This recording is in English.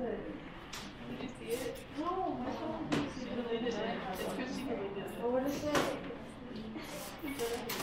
Did you see it? No, my phone. is deleted. It's because she deleted what is it?